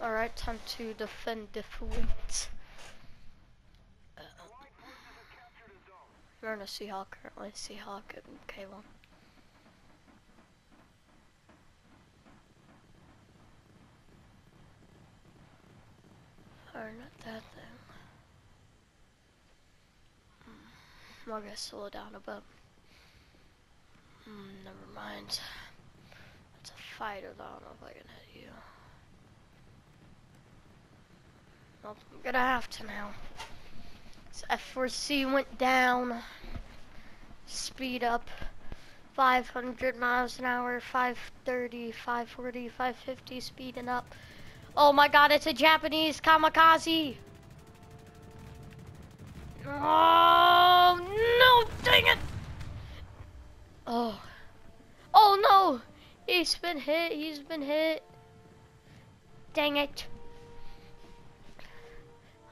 Alright, time to defend the fleet. We're in a Seahawk currently. Seahawk and K1. Or not that thing. Hmm, I gotta slow down a bit. Hmm, never mind. It's a fighter though, I don't know if I can hit you. I'm gonna have to now. So F4C went down. Speed up. 500 miles an hour, 530, 540, 550, speeding up. Oh my god, it's a Japanese kamikaze! Oh, no, dang it! Oh. Oh no! He's been hit, he's been hit. Dang it.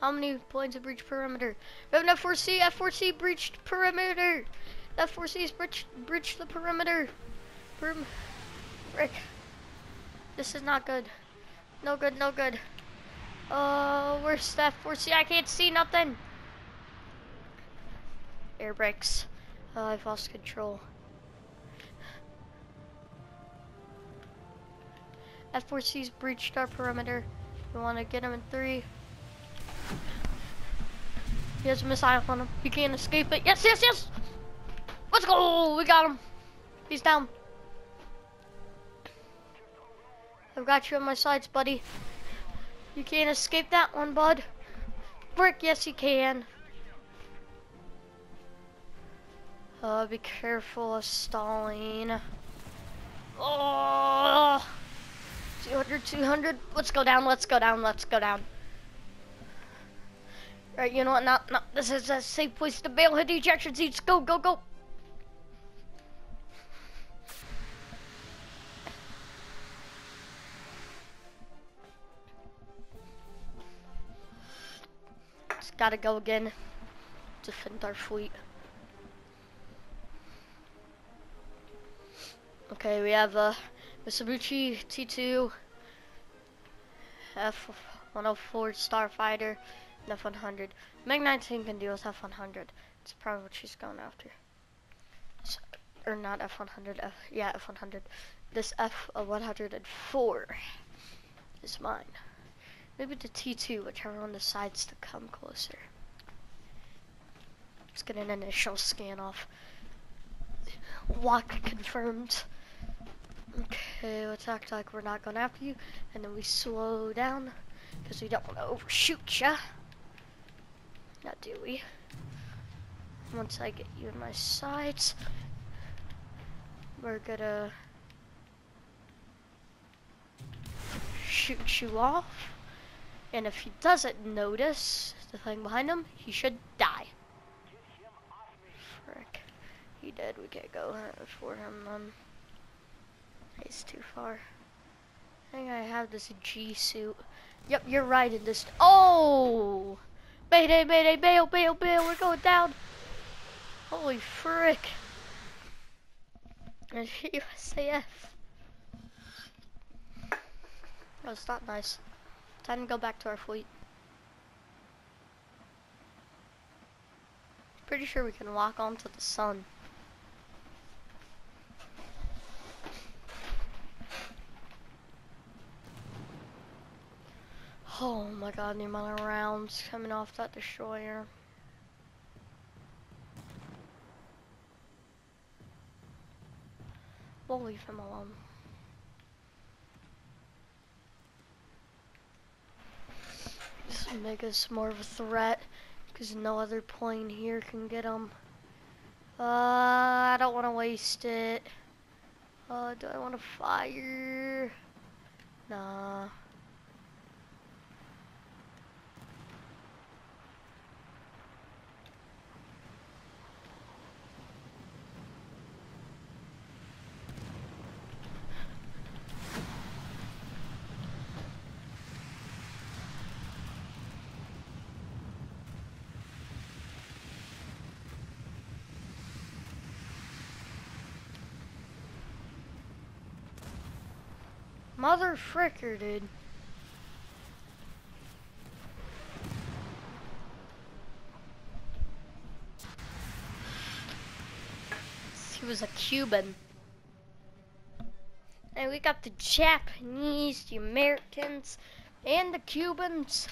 How many points of breach perimeter? We have an F4C, F4C breached perimeter. F4C's breached, breached the perimeter. Perim Frick. This is not good. No good, no good. Oh, where's the F4C? I can't see nothing. Air brakes. Oh, I've lost control. F4C's breached our perimeter. We want to get him in three. He has a missile on him. He can't escape it. Yes, yes, yes! Let's go! We got him. He's down. I've got you on my sides, buddy. You can't escape that one, bud. Brick, yes you can. Uh, be careful of stalling. Oh! 200, 200. Let's go down, let's go down, let's go down. Right, you know what? No, no, this is a safe place to bail. Hit the ejection seats. Go, go, go. Just gotta go again. Defend our fleet. Okay, we have uh, Mitsubishi T2, F-104 Starfighter, and F-100. MiG-19 can deal with F-100. It's probably what she's going after. So, or not F-100, F, yeah, F-100. This F-104 is mine. Maybe the T2, whichever one decides to come closer. Let's get an initial scan off. Walk confirmed. Okay, let's act like we're not going after you. And then we slow down. Because we don't want to overshoot ya. Not do we? Once I get you in my sights, we're gonna shoot you off. And if he doesn't notice the thing behind him, he should die. Frick. He did. We can't go for him then. He's too far. I think I have this G suit. Yep, you're right in this. Oh! Mayday, mayday, bail, bail, bail. We're going down. Holy frick. USAF. Oh, it's not nice. Time to go back to our fleet. Pretty sure we can walk onto the sun. Oh my god, the amount of rounds coming off that destroyer. We'll leave him alone. This will make us more of a threat because no other plane here can get him. Uh, I don't want to waste it. Uh, do I want to fire? Nah. Mother fricker, dude. He was a Cuban. And we got the Japanese, the Americans, and the Cubans.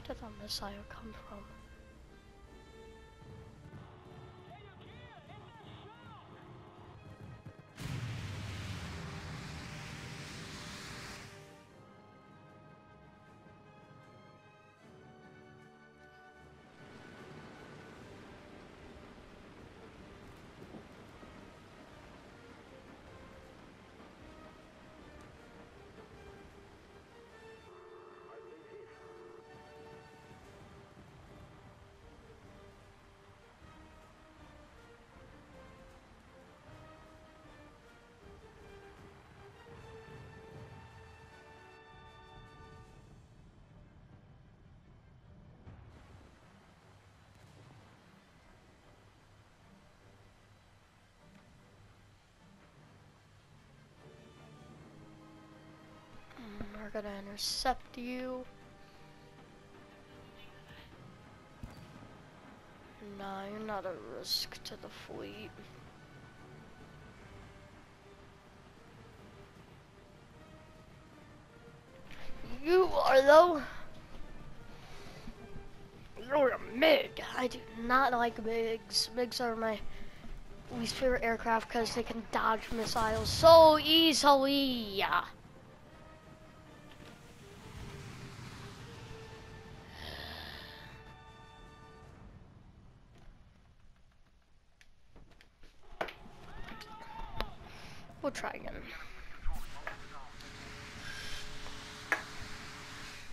Where did that missile come from? Gonna intercept you. Nah, you're not a risk to the fleet. You are though. You're a MiG. I do not like MiGs. MiGs are my least favorite aircraft because they can dodge missiles so easily. We'll try again. I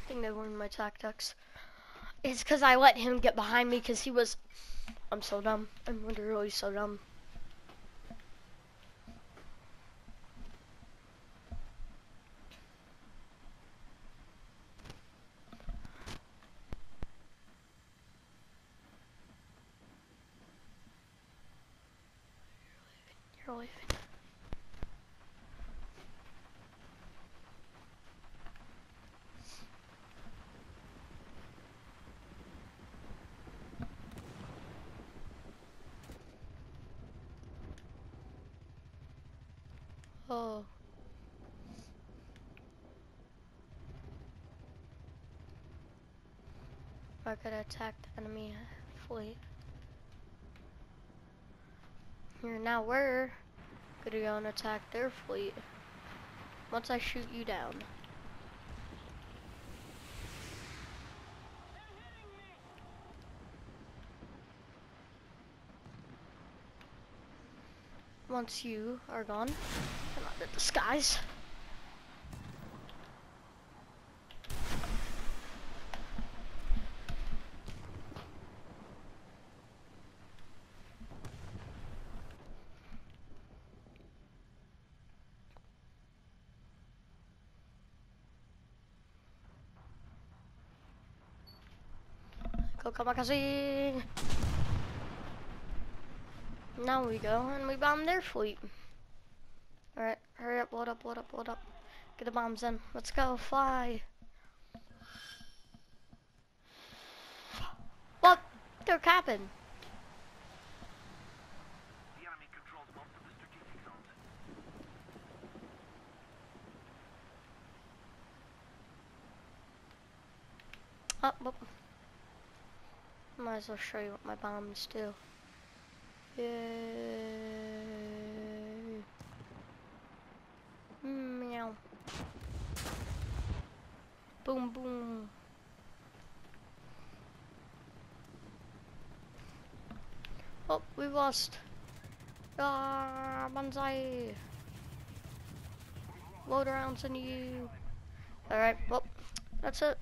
think they learned my tactics. It's because I let him get behind me because he was. I'm so dumb. I'm literally so dumb. You're leaving. Oh. I could attack the enemy fleet. Here now we're gonna go and attack their fleet. Once I shoot you down. Once you are gone, come out of the Go kamikaze! Now we go and we bomb their fleet. Alright, hurry up, load up, load up, load up. Get the bombs in. Let's go, fly. What? They're capping. The enemy controls most of the strategic zones. Oh, whoop. Might as well show you what my bombs do. Yay. Meow. Boom, boom. Oh, we lost. Ah, banzai. Load rounds into you. Alright, well, that's it.